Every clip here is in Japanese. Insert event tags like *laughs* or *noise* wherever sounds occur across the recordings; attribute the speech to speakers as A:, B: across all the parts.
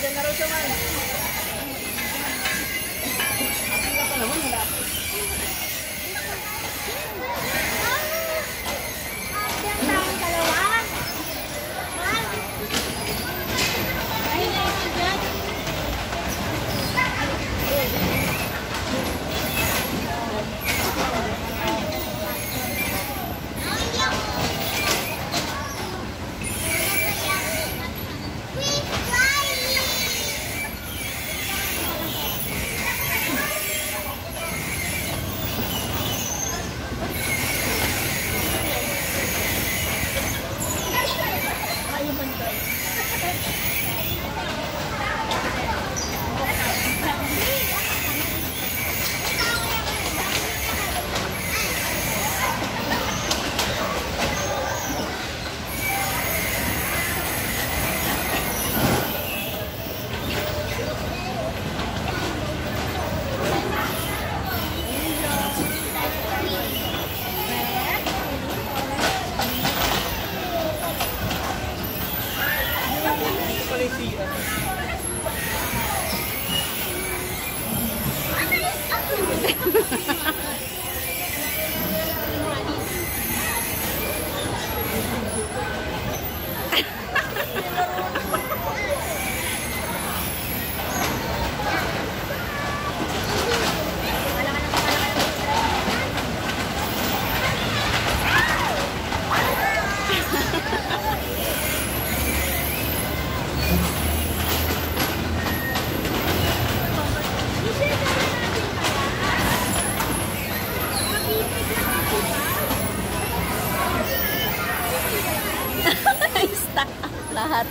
A: dyan na raw siya man. Wala pa wala. Pala yung CR.
B: الشهر.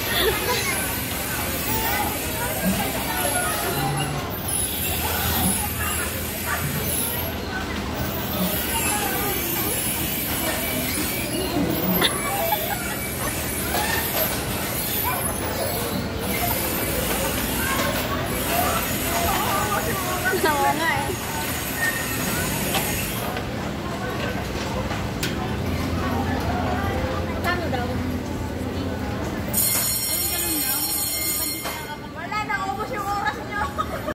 B: *laughs*